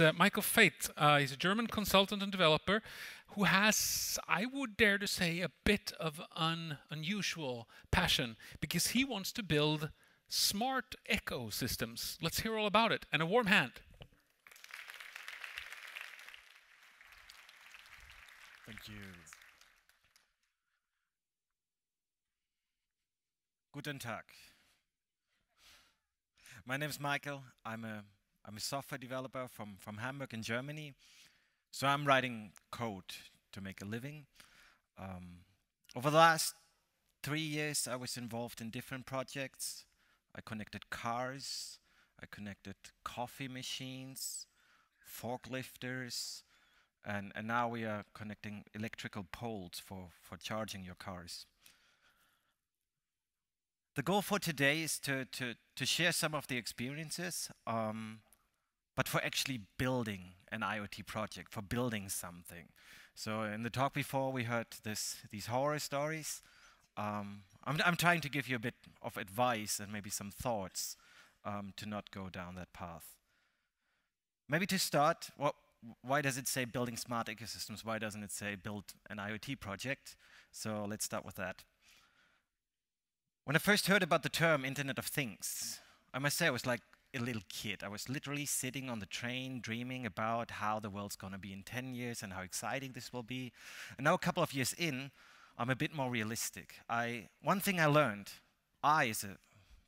Uh, Michael Fait. Uh, he's a German consultant and developer who has, I would dare to say, a bit of an unusual passion because he wants to build smart ecosystems. Let's hear all about it. And a warm hand. Thank you. Guten Tag. My name is Michael. I'm a I'm a software developer from, from Hamburg in Germany. So I'm writing code to make a living. Um, over the last three years, I was involved in different projects. I connected cars, I connected coffee machines, forklifters, and, and now we are connecting electrical poles for, for charging your cars. The goal for today is to, to, to share some of the experiences um, but for actually building an IoT project, for building something. So in the talk before, we heard this, these horror stories. Um, I'm, I'm, trying to give you a bit of advice and maybe some thoughts um, to not go down that path. Maybe to start, what, why does it say building smart ecosystems? Why doesn't it say build an IoT project? So let's start with that. When I first heard about the term Internet of Things, I must say I was like, a little kid. I was literally sitting on the train dreaming about how the world's going to be in 10 years and how exciting this will be. And now, a couple of years in, I'm a bit more realistic. I, one thing I learned, I, as a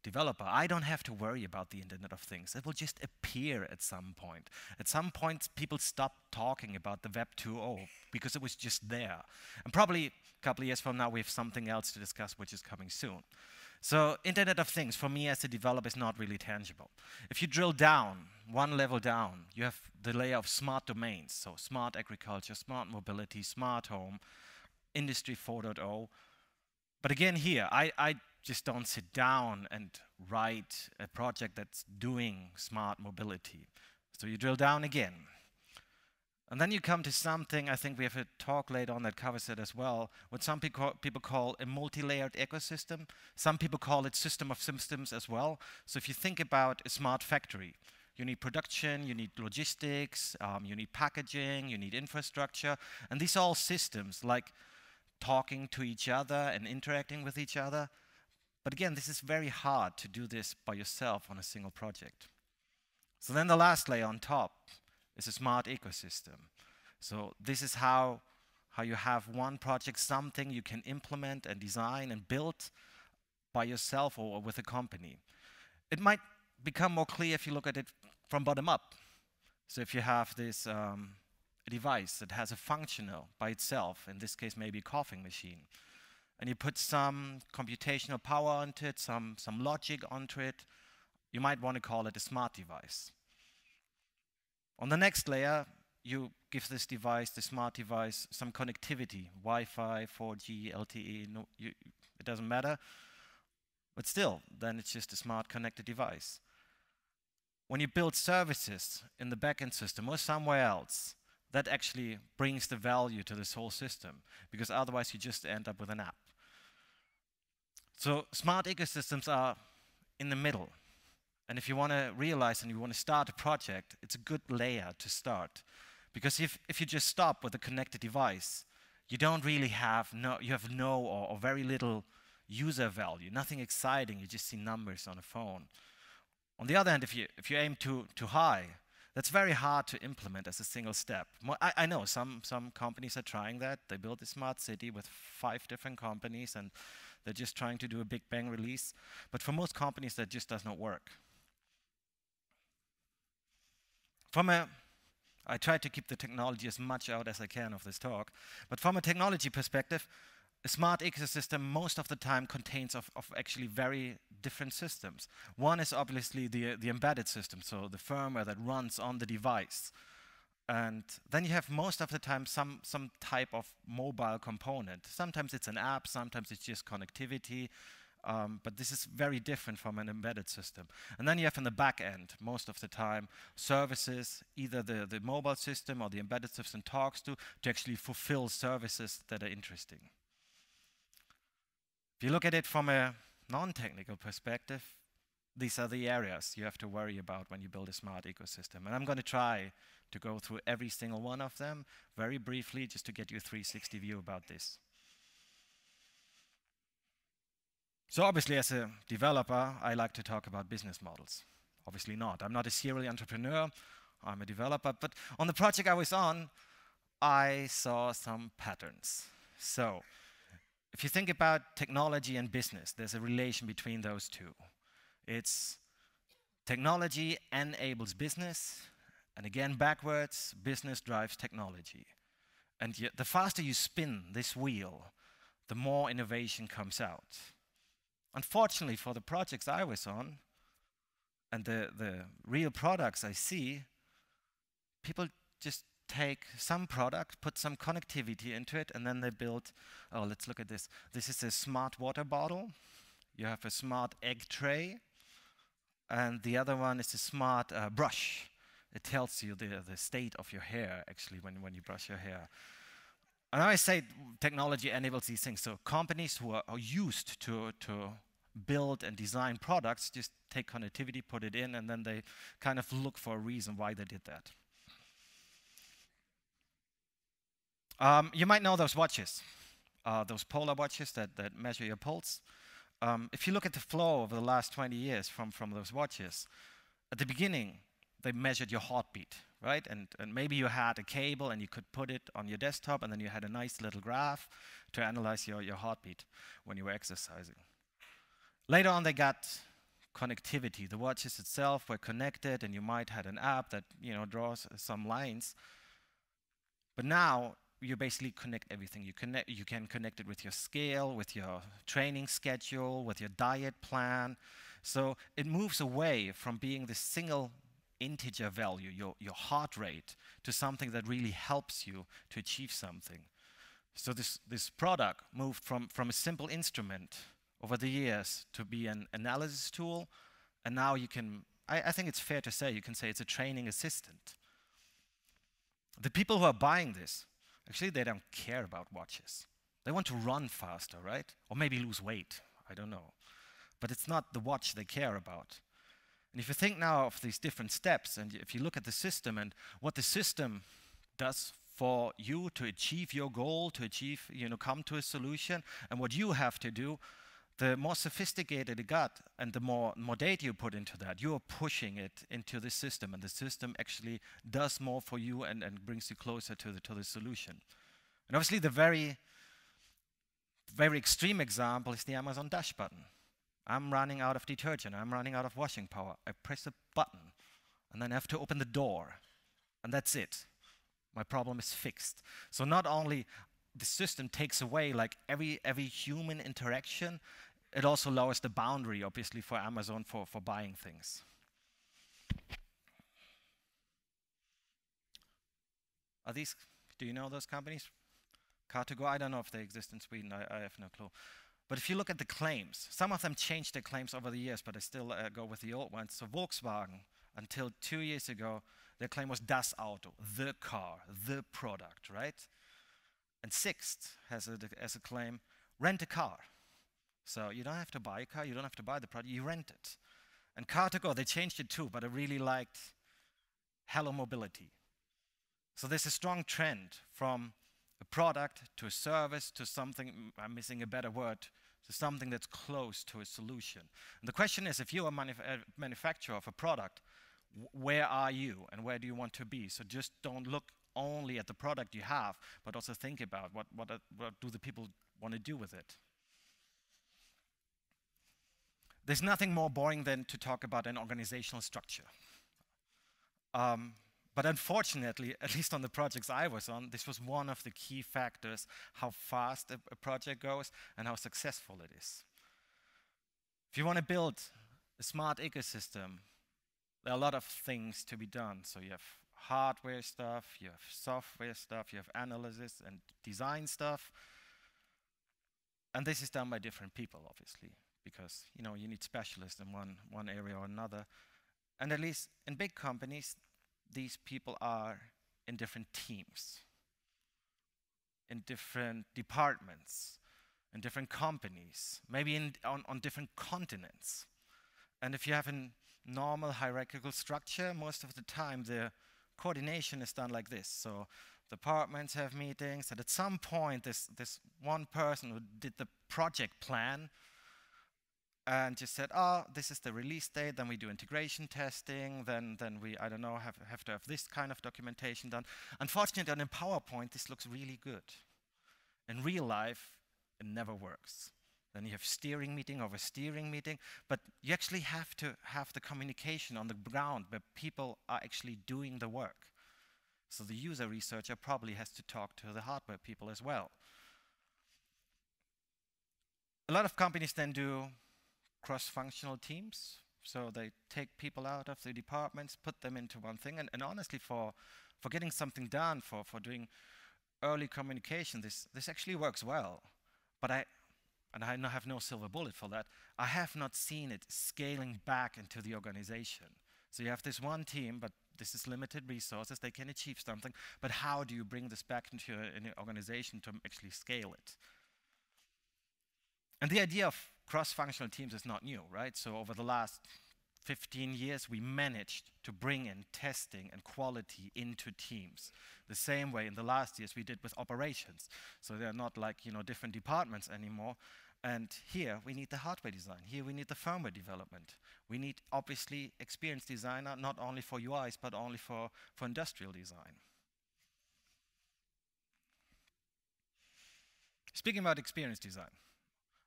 developer, I don't have to worry about the Internet of Things. It will just appear at some point. At some point, people stopped talking about the Web 2.0 because it was just there. And probably a couple of years from now, we have something else to discuss, which is coming soon. So Internet of Things, for me as a developer, is not really tangible. If you drill down, one level down, you have the layer of smart domains. So smart agriculture, smart mobility, smart home, industry 4.0. But again here, I, I just don't sit down and write a project that's doing smart mobility. So you drill down again. And then you come to something, I think we have a talk later on that covers it as well, what some people call a multi-layered ecosystem. Some people call it system of systems as well. So if you think about a smart factory, you need production, you need logistics, um, you need packaging, you need infrastructure, and these are all systems like talking to each other and interacting with each other. But again, this is very hard to do this by yourself on a single project. So then the last layer on top is a smart ecosystem. So this is how, how you have one project, something you can implement and design and build by yourself or with a company. It might become more clear if you look at it from bottom up. So if you have this um, device that has a functional by itself, in this case maybe a coughing machine, and you put some computational power onto it, some, some logic onto it, you might want to call it a smart device. On the next layer, you give this device, the smart device, some connectivity, Wi-Fi, 4G, LTE, no, you, it doesn't matter. But still, then it's just a smart connected device. When you build services in the backend system or somewhere else, that actually brings the value to this whole system, because otherwise you just end up with an app. So smart ecosystems are in the middle. And if you want to realize and you want to start a project, it's a good layer to start. Because if, if you just stop with a connected device, you don't really have no, you have no or, or very little user value, nothing exciting, you just see numbers on a phone. On the other hand, if you, if you aim too, too high, that's very hard to implement as a single step. I, I, know some, some companies are trying that. They built a smart city with five different companies and they're just trying to do a big bang release. But for most companies, that just does not work. From a, I try to keep the technology as much out as I can of this talk, but from a technology perspective, a smart ecosystem most of the time contains of, of actually very different systems. One is obviously the, the embedded system, so the firmware that runs on the device. And then you have most of the time some, some type of mobile component. Sometimes it's an app, sometimes it's just connectivity, um, but this is very different from an embedded system. And then you have in the back end, most of the time, services, either the, the mobile system or the embedded system talks to, to actually fulfill services that are interesting. If you look at it from a non-technical perspective, these are the areas you have to worry about when you build a smart ecosystem. And I'm going to try to go through every single one of them very briefly, just to get you a 360 view about this. So obviously, as a developer, I like to talk about business models. Obviously not. I'm not a serial entrepreneur. I'm a developer. But on the project I was on, I saw some patterns. So if you think about technology and business, there's a relation between those two. It's technology enables business, and again, backwards, business drives technology. And the faster you spin this wheel, the more innovation comes out. Unfortunately, for the projects I was on and the, the real products I see, people just take some product, put some connectivity into it, and then they build, oh, let's look at this. This is a smart water bottle. You have a smart egg tray. And the other one is a smart uh, brush. It tells you the, the state of your hair, actually, when, when you brush your hair. And I say technology enables these things. So companies who are, are used to, to build and design products just take connectivity, put it in, and then they kind of look for a reason why they did that. Um, you might know those watches, uh, those polar watches that, that measure your pulse. Um, if you look at the flow over the last 20 years from, from those watches, at the beginning, they measured your heartbeat, right? And, and maybe you had a cable and you could put it on your desktop, and then you had a nice little graph to analyze your, your heartbeat when you were exercising. Later on, they got connectivity. The watches itself were connected, and you might had an app that you know draws some lines. But now you basically connect everything. You connect. You can connect it with your scale, with your training schedule, with your diet plan. So it moves away from being the single integer value, your, your heart rate, to something that really helps you to achieve something. So this, this product moved from, from a simple instrument over the years to be an analysis tool, and now you can, I, I think it's fair to say, you can say it's a training assistant. The people who are buying this, actually they don't care about watches. They want to run faster, right? Or maybe lose weight, I don't know. But it's not the watch they care about. And if you think now of these different steps, and if you look at the system and what the system does for you to achieve your goal, to achieve, you know, come to a solution, and what you have to do, the more sophisticated it got and the more, more data you put into that, you're pushing it into the system and the system actually does more for you and, and brings you closer to the, to the solution. And obviously the very, very extreme example is the Amazon Dash button. I'm running out of detergent, I'm running out of washing power. I press a button and then I have to open the door and that's it. My problem is fixed. So not only the system takes away like every every human interaction it also lowers the boundary, obviously, for Amazon for, for buying things. Are these, do you know those companies? Car2Go, I don't know if they exist in Sweden, I, I, have no clue. But if you look at the claims, some of them changed their claims over the years, but I still uh, go with the old ones. So Volkswagen, until two years ago, their claim was Das Auto, the car, the product, right? And Sixt has a, as a claim, rent a car. So you don't have to buy a car, you don't have to buy the product, you rent it. And Car2Go, they changed it too, but I really liked Hello Mobility. So there's a strong trend from a product to a service to something, I'm missing a better word, to something that's close to a solution. And the question is, if you're a manuf uh, manufacturer of a product, where are you and where do you want to be? So just don't look only at the product you have, but also think about what, what, uh, what do the people want to do with it. There's nothing more boring than to talk about an organizational structure. Um, but unfortunately, at least on the projects I was on, this was one of the key factors how fast a, project goes and how successful it is. If you want to build a smart ecosystem, there are a lot of things to be done. So you have hardware stuff, you have software stuff, you have analysis and design stuff. And this is done by different people, obviously because you know you need specialists in one one area or another. And at least in big companies, these people are in different teams, in different departments, in different companies, maybe in, on, on different continents. And if you have a normal hierarchical structure, most of the time the coordination is done like this. So departments have meetings, and at some point, this, this one person who did the project plan and just said, oh, this is the release date, then we do integration testing, then, then we, I don't know, have, have to have this kind of documentation done. Unfortunately, on a PowerPoint, this looks really good. In real life, it never works. Then you have steering meeting over steering meeting, but you actually have to have the communication on the ground where people are actually doing the work. So the user researcher probably has to talk to the hardware people as well. A lot of companies then do cross-functional teams. So they take people out of the departments, put them into one thing. And, and honestly, for, for getting something done, for, for doing early communication, this, this actually works well. But I, and I have no silver bullet for that, I have not seen it scaling back into the organization. So you have this one team, but this is limited resources, they can achieve something, but how do you bring this back into an organization to actually scale it? And the idea of cross-functional teams is not new, right? So over the last 15 years, we managed to bring in testing and quality into teams. The same way in the last years we did with operations. So they're not like, you know, different departments anymore. And here we need the hardware design. Here we need the firmware development. We need obviously experienced designer, not only for UIs, but only for, for industrial design. Speaking about experience design,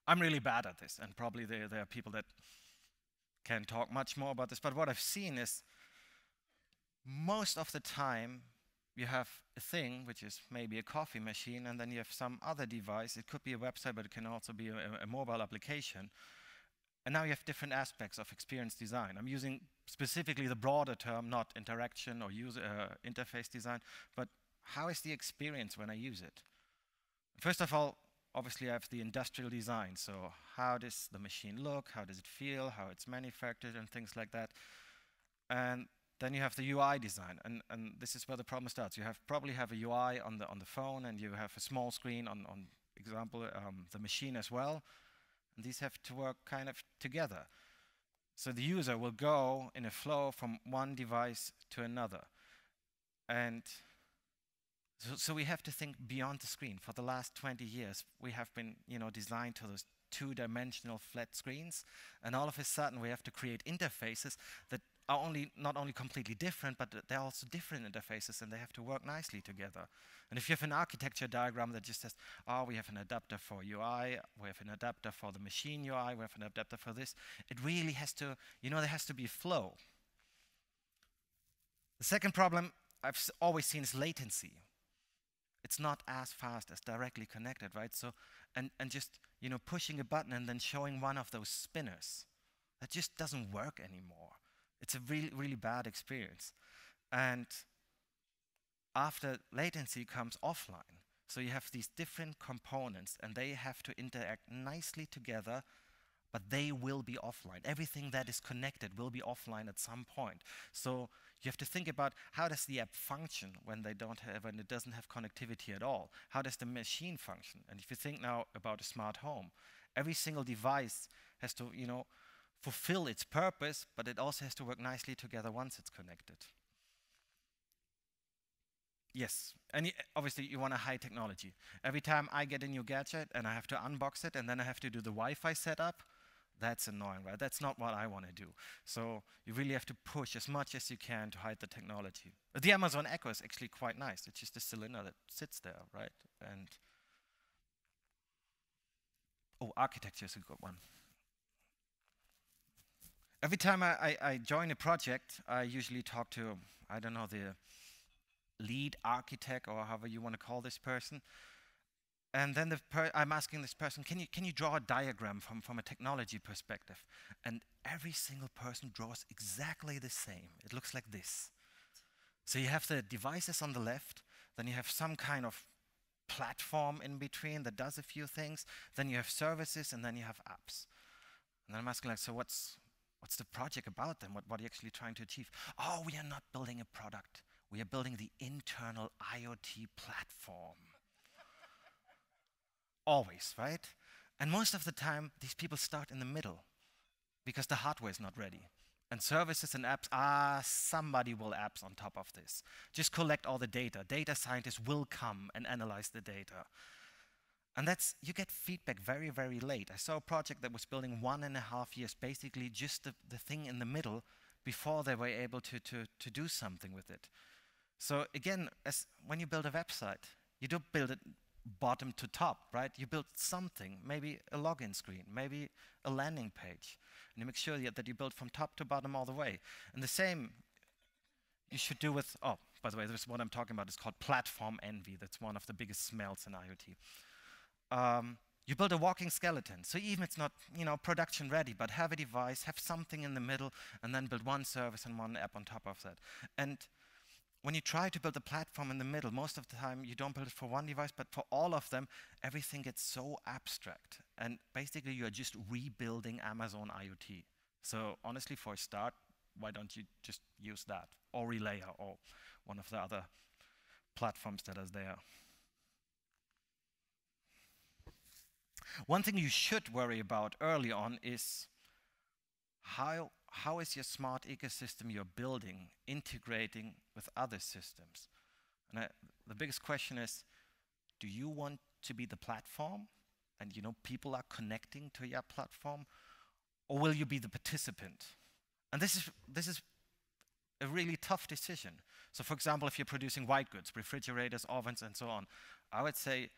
I'm really bad at this, and probably there, there are people that can talk much more about this, but what I've seen is most of the time you have a thing, which is maybe a coffee machine, and then you have some other device. It could be a website, but it can also be a, a mobile application. And now you have different aspects of experience design. I'm using specifically the broader term, not interaction or user uh, interface design, but how is the experience when I use it? First of all, obviously I have the industrial design. So how does the machine look? How does it feel? How it's manufactured and things like that. And then you have the UI design, and, and this is where the problem starts. You have probably have a UI on the on the phone, and you have a small screen on on example um, the machine as well, and these have to work kind of together. So the user will go in a flow from one device to another, and so, so, we have to think beyond the screen. For the last 20 years, we have been, you know, designed to those two-dimensional flat screens, and all of a sudden we have to create interfaces that are only not only completely different, but they're also different interfaces, and they have to work nicely together. And if you have an architecture diagram that just says, "Oh, we have an adapter for UI, we have an adapter for the machine UI, we have an adapter for this," it really has to, you know, there has to be flow. The second problem I've always seen is latency it's not as fast as directly connected, right? So, and, and just, you know, pushing a button and then showing one of those spinners, that just doesn't work anymore. It's a really, really bad experience. And after latency comes offline. So you have these different components and they have to interact nicely together but they will be offline. Everything that is connected will be offline at some point. So you have to think about how does the app function when they don't have when it doesn't have connectivity at all? How does the machine function? And if you think now about a smart home, every single device has to, you know, fulfill its purpose, but it also has to work nicely together once it's connected. Yes, and obviously you want a high technology. Every time I get a new gadget and I have to unbox it and then I have to do the Wi-Fi setup, that's annoying, right? That's not what I want to do. So you really have to push as much as you can to hide the technology. But the Amazon Echo is actually quite nice. It's just a cylinder that sits there, right? And oh, architecture is a good one. Every time I, I, I join a project, I usually talk to, I don't know, the lead architect or however you want to call this person. And then the I'm asking this person, can you, can you draw a diagram from, from a technology perspective? And every single person draws exactly the same. It looks like this. So you have the devices on the left, then you have some kind of platform in between that does a few things, then you have services, and then you have apps. And then I'm asking, like, so what's, what's the project about then? What, what are you actually trying to achieve? Oh, we are not building a product. We are building the internal IoT platform always, right? And most of the time, these people start in the middle because the hardware is not ready. and services and apps, ah, somebody will apps on top of this. Just collect all the data. Data scientists will come and analyze the data. And that's, you get feedback very, very late. I saw a project that was building one and a half years, basically just the, the thing in the middle before they were able to, to, to do something with it. So again, as when you build a website, you don't build it bottom to top, right? You build something, maybe a login screen, maybe a landing page, and you make sure that you build from top to bottom all the way. And the same you should do with, oh, by the way, this is what I'm talking about. It's called platform envy. That's one of the biggest smells in IoT um, you build a walking skeleton. So even it's not, you know, production ready, but have a device, have something in the middle, and then build one service and one app on top of that. And when you try to build a platform in the middle, most of the time you don't build it for one device, but for all of them, everything gets so abstract. And basically you're just rebuilding Amazon IoT. So honestly, for a start, why don't you just use that, or Relayr, or one of the other platforms that are there. One thing you should worry about early on is how, how is your smart ecosystem you're building integrating with other systems? And I, the biggest question is, do you want to be the platform and you know people are connecting to your platform or will you be the participant? And this is, this is a really tough decision. So for example, if you're producing white goods, refrigerators, ovens, and so on, I would say,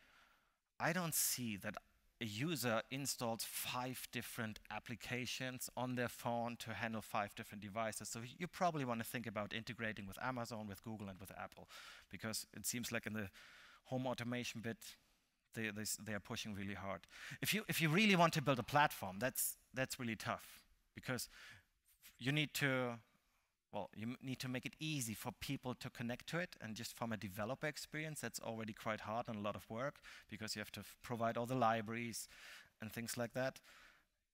I don't see that a user installs five different applications on their phone to handle five different devices. So you probably want to think about integrating with Amazon, with Google, and with Apple, because it seems like in the home automation bit, they, they, they are pushing really hard. If you, if you really want to build a platform, that's, that's really tough, because you need to well, you need to make it easy for people to connect to it. And just from a developer experience, that's already quite hard and a lot of work because you have to provide all the libraries and things like that.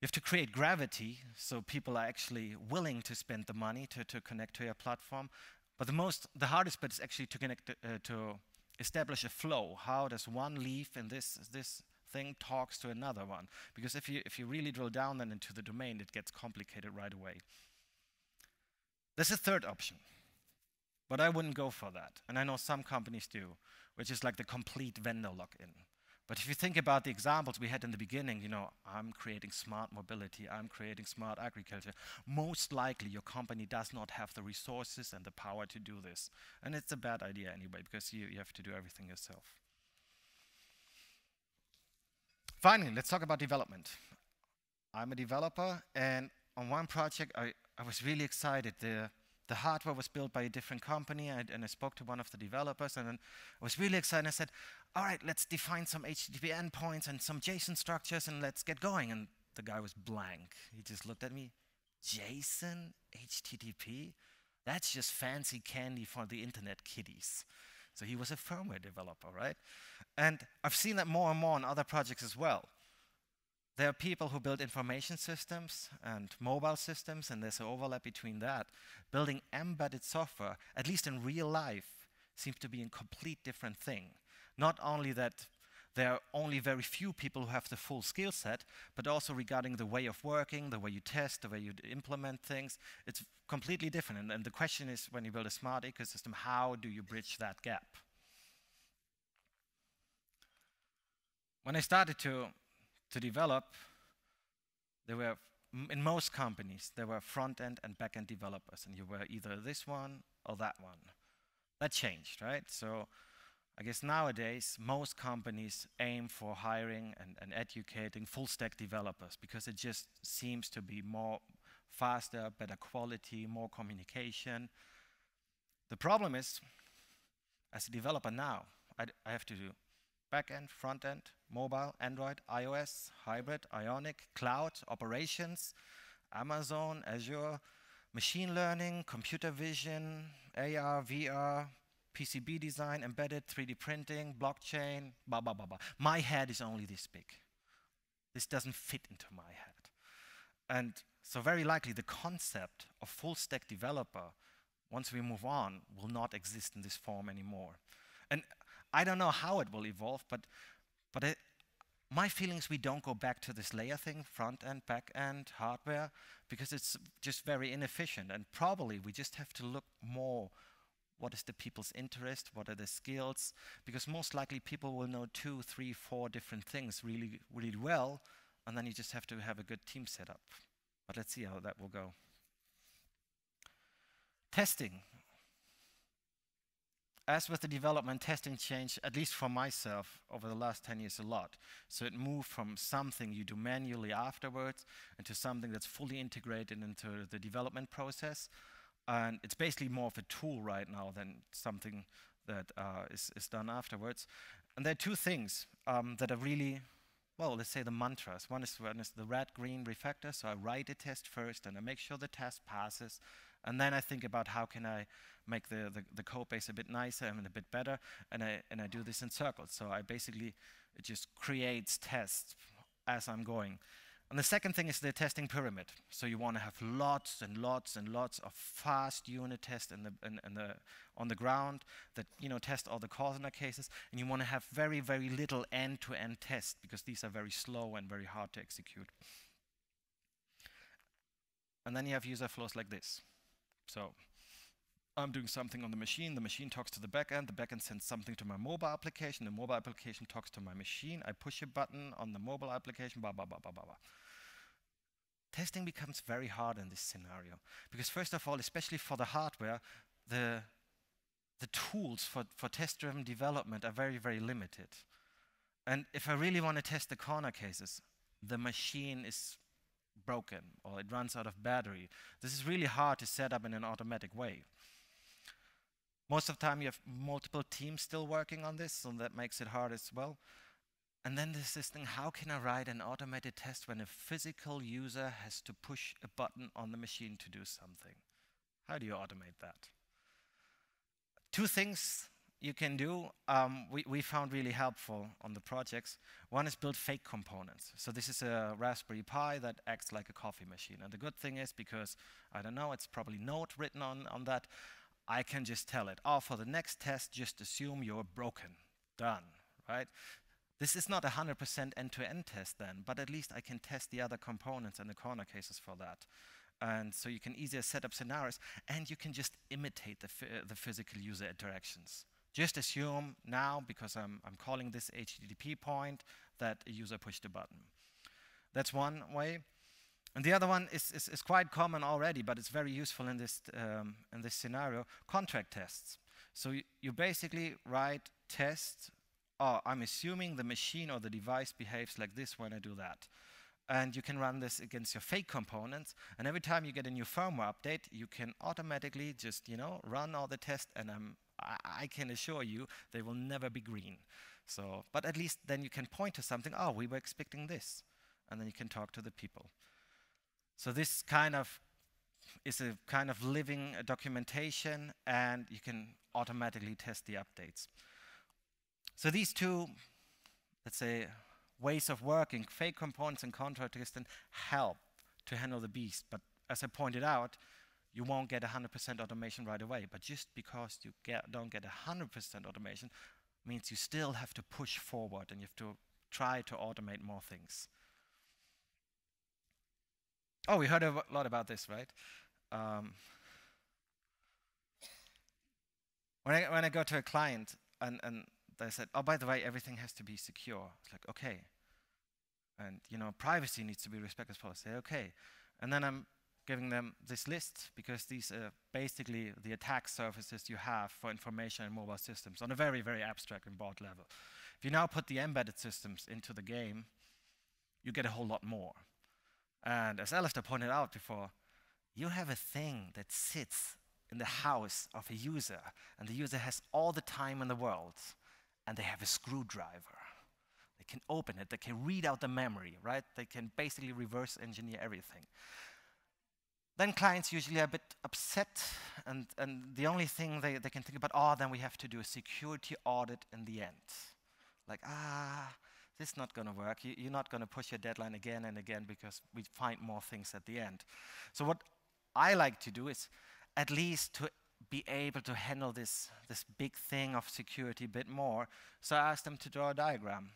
You have to create gravity so people are actually willing to spend the money to, to connect to your platform. But the most, the hardest bit is actually to connect to, uh, to establish a flow. How does one leaf in this this thing talks to another one? Because if you if you really drill down then into the domain, it gets complicated right away. There's a third option, but I wouldn't go for that. And I know some companies do, which is like the complete vendor lock-in. But if you think about the examples we had in the beginning, you know, I'm creating smart mobility, I'm creating smart agriculture, most likely your company does not have the resources and the power to do this. And it's a bad idea anyway, because you, you have to do everything yourself. Finally, let's talk about development. I'm a developer, and on one project, I, I was really excited. The, the hardware was built by a different company, and, and I spoke to one of the developers, and I was really excited. I said, all right, let's define some HTTP endpoints and some JSON structures, and let's get going. And the guy was blank. He just looked at me, JSON, HTTP? That's just fancy candy for the internet kiddies. So he was a firmware developer, right? And I've seen that more and more on other projects as well. There are people who build information systems and mobile systems, and there's an overlap between that. Building embedded software, at least in real life, seems to be a complete different thing. Not only that there are only very few people who have the full skill set, but also regarding the way of working, the way you test, the way you implement things, it's completely different. And, and the question is, when you build a smart ecosystem, how do you bridge that gap? When I started to to develop, there were, in most companies, there were front-end and back-end developers, and you were either this one or that one. That changed, right? So I guess nowadays, most companies aim for hiring and, and educating full-stack developers because it just seems to be more faster, better quality, more communication. The problem is, as a developer now, I, I have to backend, front end, mobile, Android, iOS, hybrid, Ionic, cloud, operations, Amazon, Azure, machine learning, computer vision, AR, VR, PCB design, embedded 3D printing, blockchain, blah, blah, blah, blah. My head is only this big. This doesn't fit into my head. And so very likely the concept of full stack developer, once we move on, will not exist in this form anymore. And I don't know how it will evolve, but, but it, my feeling is we don't go back to this layer thing, front end, back end, hardware, because it's just very inefficient. And probably we just have to look more what is the people's interest, what are the skills, because most likely people will know two, three, four different things really, really well, and then you just have to have a good team set up. But let's see how that will go. Testing as with the development, testing changed, at least for myself, over the last 10 years a lot. So it moved from something you do manually afterwards into something that's fully integrated into the development process. And it's basically more of a tool right now than something that uh, is is, done afterwards. And there are two things um, that are really, well, let's say the mantras. One is, one is the red-green refactor, so I write a test first and I make sure the test passes. And then I think about how can I make the, the, the, code base a bit nicer and a bit better, and I, and I do this in circles. So I basically, it just creates tests as I'm going. And the second thing is the testing pyramid. So you want to have lots and lots and lots of fast unit tests in the, in, in the, on the ground that you know test all the corner cases, and you want to have very, very little end-to-end -end tests because these are very slow and very hard to execute. And then you have user flows like this. So I'm doing something on the machine, the machine talks to the backend, the backend sends something to my mobile application, the mobile application talks to my machine, I push a button on the mobile application, blah, blah, blah, blah, blah, blah. Testing becomes very hard in this scenario because first of all, especially for the hardware, the, the tools for, for test-driven development are very, very limited. And if I really want to test the corner cases, the machine is broken or it runs out of battery. This is really hard to set up in an automatic way. Most of the time you have multiple teams still working on this, so that makes it hard as well. And then there's this thing how can I write an automated test when a physical user has to push a button on the machine to do something? How do you automate that? Two things you can do, um, we, we found really helpful on the projects. One is build fake components. So this is a Raspberry Pi that acts like a coffee machine. And the good thing is, because, I don't know, it's probably Node written on, on that, I can just tell it, oh, for the next test, just assume you're broken. Done, right? This is not a 100% end-to-end test then, but at least I can test the other components and the corner cases for that. And so you can easier set up scenarios, and you can just imitate the, the physical user interactions. Just assume now, because I'm, I'm calling this HTTP point, that a user pushed a button. That's one way. And the other one is, is, is quite common already, but it's very useful in this, um, in this scenario, contract tests. So you, basically write tests, oh, I'm assuming the machine or the device behaves like this when I do that. And you can run this against your fake components. And every time you get a new firmware update, you can automatically just, you know, run all the tests and I'm I, I can assure you they will never be green. So, but at least then you can point to something, oh, we were expecting this. And then you can talk to the people. So this kind of is a kind of living uh, documentation and you can automatically test the updates. So these two, let's say, ways of working, fake components and contract testing help to handle the beast. But as I pointed out, you won't get 100% automation right away. But just because you get, don't get 100% automation means you still have to push forward and you have to try to automate more things. Oh, we heard a lot about this, right? Um, when, I, when I go to a client and, and they said, oh, by the way, everything has to be secure. It's like, okay. And, you know, privacy needs to be respected as. I say, okay. And then I'm giving them this list because these are basically the attack surfaces you have for information and mobile systems on a very, very abstract and broad level. If you now put the embedded systems into the game, you get a whole lot more. And as Alistair pointed out before, you have a thing that sits in the house of a user, and the user has all the time in the world, and they have a screwdriver. They can open it, they can read out the memory, right? They can basically reverse engineer everything. Then clients usually are a bit upset, and, and the only thing they, they can think about, oh, then we have to do a security audit in the end. Like, ah, this is not going to work. You, you're not going to push your deadline again and again because we find more things at the end. So what I like to do is at least to be able to handle this, this big thing of security a bit more. So I asked them to draw a diagram.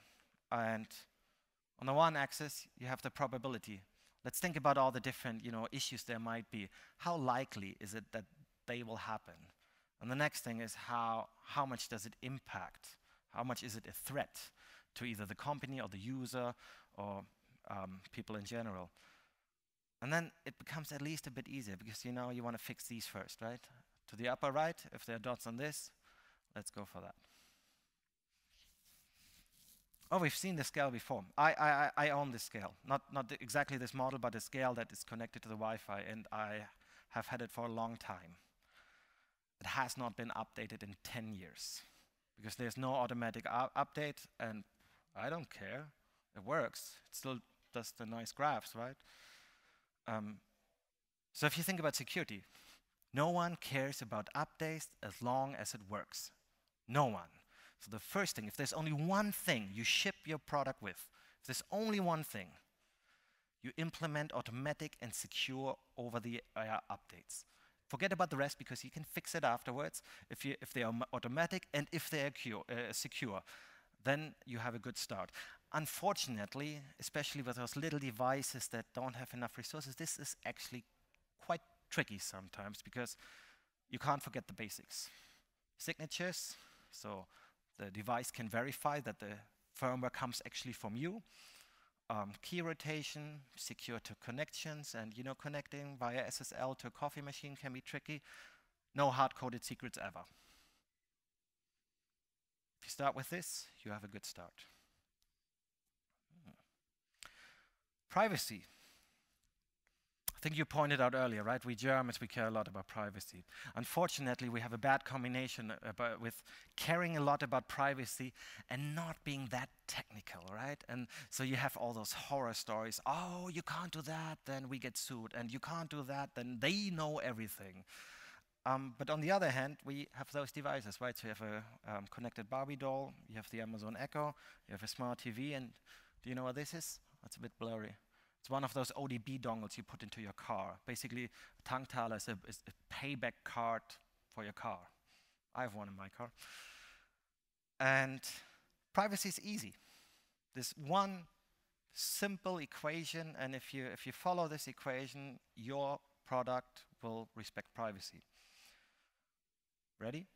And On the one axis, you have the probability. Let's think about all the different you know, issues there might be. How likely is it that they will happen? And the next thing is how, how much does it impact? How much is it a threat to either the company or the user or um, people in general? And then it becomes at least a bit easier because you know you want to fix these first, right? To the upper right, if there are dots on this, let's go for that. Oh, we've seen the scale before. I, I, I own this scale. Not, not exactly this model, but a scale that is connected to the Wi-Fi, and I have had it for a long time. It has not been updated in 10 years because there's no automatic update, and I don't care. It works. It still does the nice graphs, right? Um, so if you think about security, no one cares about updates as long as it works. No one. So the first thing, if there's only one thing you ship your product with, if there's only one thing, you implement automatic and secure over the air updates. Forget about the rest because you can fix it afterwards if, you, if they are automatic and if they are cure, uh, secure. Then you have a good start. Unfortunately, especially with those little devices that don't have enough resources, this is actually quite tricky sometimes because you can't forget the basics. Signatures, so the device can verify that the firmware comes actually from you. Um, key rotation, secure to connections, and you know connecting via SSL to a coffee machine can be tricky. No hard-coded secrets ever. If you start with this, you have a good start. Privacy think you pointed out earlier, right? We Germans, we care a lot about privacy. Unfortunately, we have a bad combination about, with caring a lot about privacy and not being that technical, right? And so you have all those horror stories. Oh, you can't do that, then we get sued. And you can't do that, then they know everything. Um, but on the other hand, we have those devices, right? So you have a um, connected Barbie doll, you have the Amazon Echo, you have a smart TV, and do you know what this is? It's a bit blurry. It's one of those ODB dongles you put into your car. Basically, a Tanktaler is a, is a payback card for your car. I have one in my car. And privacy is easy. There's one simple equation, and if you, if you follow this equation, your product will respect privacy. Ready?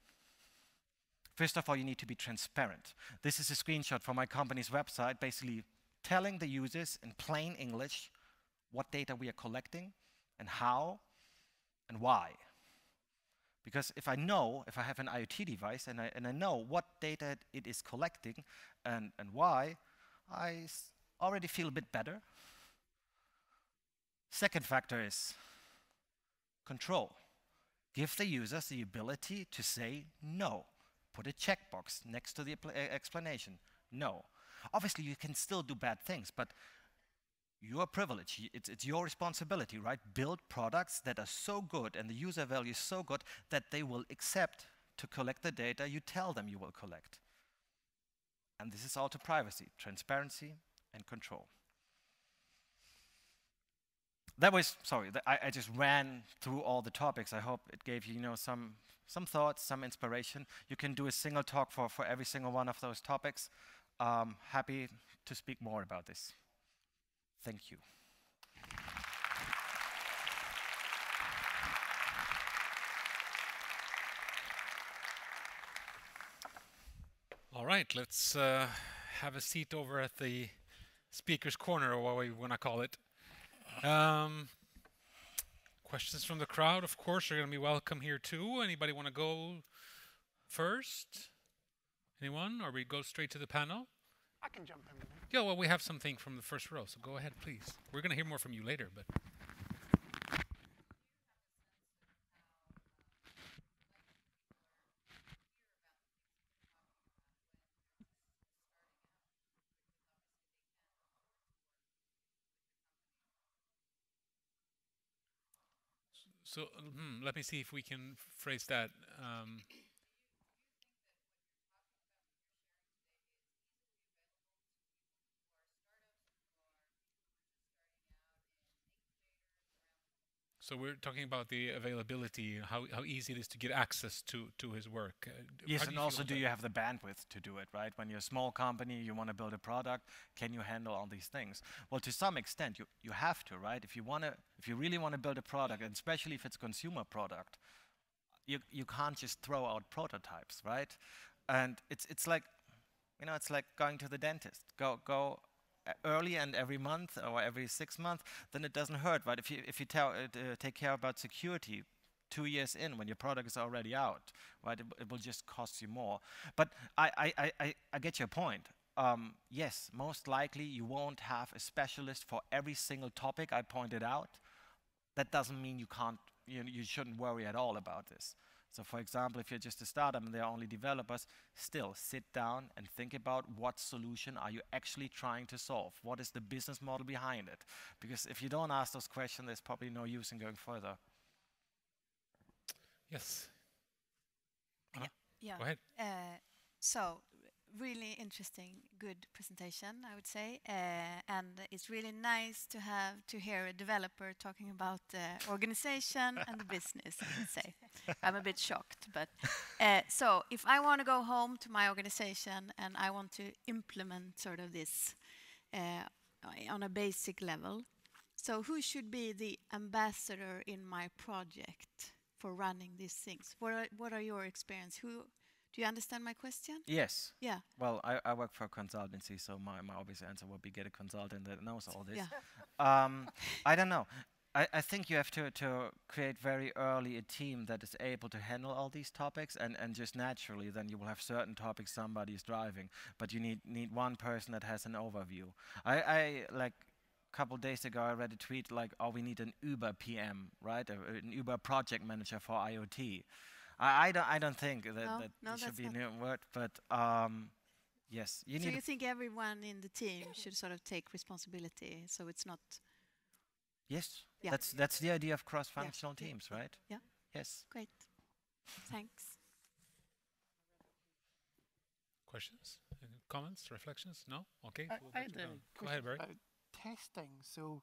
First of all, you need to be transparent. This is a screenshot from my company's website, basically telling the users in plain English what data we are collecting and how and why. Because if I know, if I have an IoT device and I, and I know what data it is collecting and, and why, I already feel a bit better. Second factor is control. Give the users the ability to say no. Put a checkbox next to the explanation. No. Obviously, you can still do bad things, but your privilege, it's, it's your responsibility, right? Build products that are so good and the user value is so good that they will accept to collect the data you tell them you will collect. And this is all to privacy, transparency, and control. That was, sorry, I, I just ran through all the topics. I hope it gave you, you know, some, some thoughts, some inspiration. You can do a single talk for, for every single one of those topics. Um, happy to speak more about this. Thank you. All right, let's uh, have a seat over at the speaker's corner, or what we want to call it. Um, questions from the crowd, of course, are going to be welcome here too. Anybody want to go first? Anyone? Or we go straight to the panel? I can jump in. Yeah, well, we have something from the first row, so go ahead, please. We're going to hear more from you later, but. So hmm, let me see if we can phrase that. Um, So we're talking about the availability, how, how easy it is to get access to, to his work. Uh, yes, and also do you have the bandwidth to do it, right? When you're a small company, you want to build a product, can you handle all these things? Well, to some extent, you, you have to, right? If you want to, if you really want to build a product, and especially if it's consumer product, you, you can't just throw out prototypes, right? And it's, it's like, you know, it's like going to the dentist. Go, go early and every month or every six months, then it doesn't hurt. But if you if you tell, uh, take care about security two years in when your product is already out, right? It, it will just cost you more. But I I, I, I get your point. Um, yes, most likely you won't have a specialist for every single topic I pointed out. That doesn't mean you can't you, you shouldn't worry at all about this. So for example, if you're just a startup and there are only developers, still sit down and think about what solution are you actually trying to solve? What is the business model behind it? Because if you don't ask those questions, there's probably no use in going further. Yes. Yeah. yeah. Go ahead. Uh, so really interesting, good presentation, I would say, uh, and it's really nice to have to hear a developer talking about the organization and the business. I would say, I'm a bit shocked, but uh, so if I want to go home to my organization and I want to implement sort of this uh, on a basic level, so who should be the ambassador in my project for running these things? What are, what are your experience? Who do you understand my question? Yes. Yeah. Well, I, I work for a consultancy, so my, my obvious answer would be get a consultant that knows all this. Yeah. Um, I don't know. I, I think you have to, to create very early a team that is able to handle all these topics and, and just naturally then you will have certain topics somebody is driving, but you need, need one person that has an overview. I, I like a couple days ago I read a tweet like, oh, we need an Uber PM, right? A, an Uber project manager for IoT. I, I don't I don't think that, no, that no, should be a new word, but um, yes, you so need. So you think everyone in the team should sort of take responsibility, so it's not. Yes, yeah. that's that's the idea of cross-functional yeah. teams, right? Yeah. Yes. Great. Thanks. Questions, comments, reflections? No. Okay. I, we'll I Go ahead, Barry. testing. So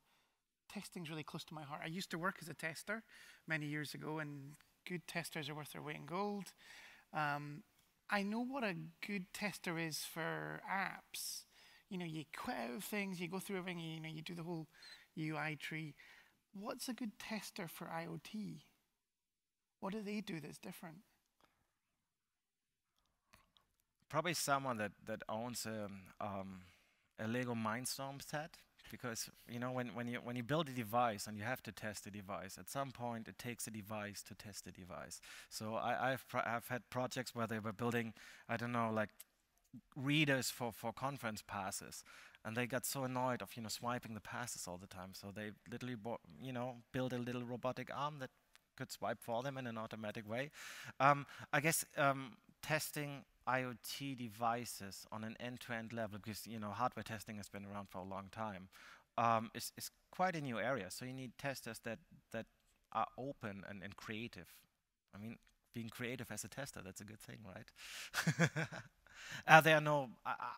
testing's really close to my heart. I used to work as a tester many years ago, and good testers are worth their weight in gold. Um, I know what a good tester is for apps. You know, you quit out things, you go through everything, you know, you do the whole UI tree. What's a good tester for IoT? What do they do that's different? Probably someone that, that owns a, um, a Lego Mindstorm set because you know when, when you when you build a device and you have to test a device at some point it takes a device to test a device. So I, I've, I've had projects where they were building I don't know like readers for, for conference passes and they got so annoyed of you know swiping the passes all the time. So they literally you know built a little robotic arm that could swipe for them in an automatic way. Um, I guess um, testing IoT devices on an end-to-end level, because you know hardware testing has been around for a long time, um, is, is quite a new area. So you need testers that that are open and, and creative. I mean, being creative as a tester, that's a good thing, right? uh, there are no,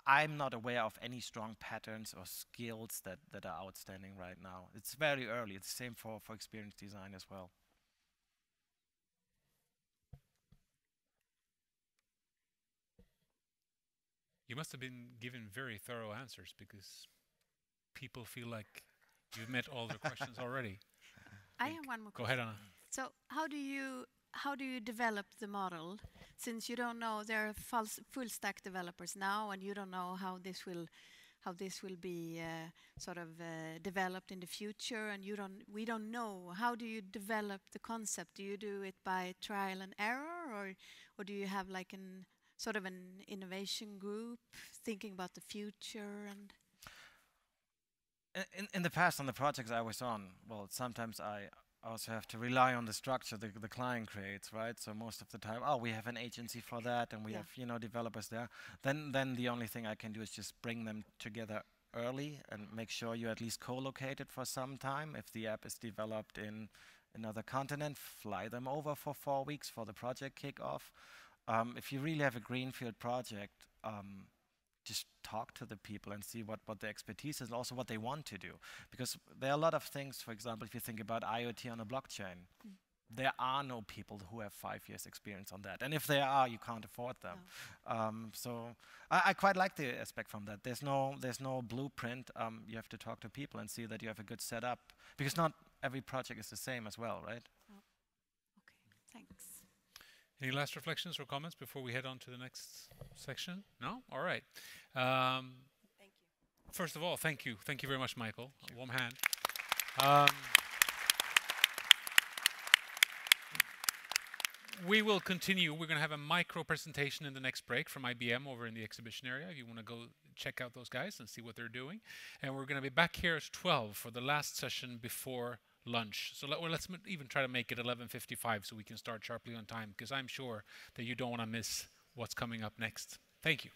I, am not aware of any strong patterns or skills that, that are outstanding right now. It's very early. It's the same for, for experience design as well. You must have been given very thorough answers because people feel like you've met all their questions already. I have one more. Go ahead, Anna. So, how do you how do you develop the model? Since you don't know, there are full stack developers now, and you don't know how this will how this will be uh, sort of uh, developed in the future, and you don't we don't know. How do you develop the concept? Do you do it by trial and error, or or do you have like an sort of an innovation group thinking about the future and in, in the past on the projects I was on, well, sometimes I also have to rely on the structure the, the client creates, right? So most of the time, oh, we have an agency for that, and we yeah. have you know developers there. Then then the only thing I can do is just bring them together early and make sure you at least co-located for some time. If the app is developed in another continent, fly them over for four weeks for the project kickoff. Um, if you really have a greenfield project, um, just talk to the people and see what, what their expertise is and also what they want to do. Because there are a lot of things, for example, if you think about IoT on a blockchain, mm. there are no people who have five years experience on that. And if there are, you can't afford them. No. Um, so I, I, quite like the aspect from that. There's no, there's no blueprint. Um, you have to talk to people and see that you have a good setup. Because not every project is the same as well, right? Any last reflections or comments before we head on to the next section? No? All right. Um, thank you. First of all, thank you. Thank you very much, Michael. A warm hand. Um, we will continue. We're going to have a micro presentation in the next break from IBM over in the exhibition area. If you want to go check out those guys and see what they're doing. And we're going to be back here at 12 for the last session before lunch. So let, let's even try to make it 11:55 so we can start sharply on time because I'm sure that you don't want to miss what's coming up next. Thank you.